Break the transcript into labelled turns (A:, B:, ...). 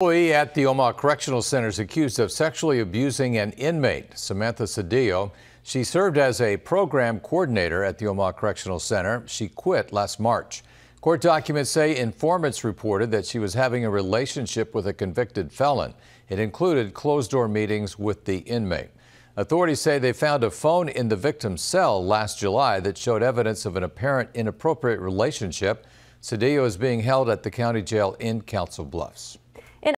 A: Employee at the Omaha Correctional Center is accused of sexually abusing an inmate, Samantha Cedillo. She served as a program coordinator at the Omaha Correctional Center. She quit last March. Court documents say informants reported that she was having a relationship with a convicted felon. It included closed-door meetings with the inmate. Authorities say they found a phone in the victim's cell last July that showed evidence of an apparent inappropriate relationship. Cedillo is being held at the county jail in Council Bluffs.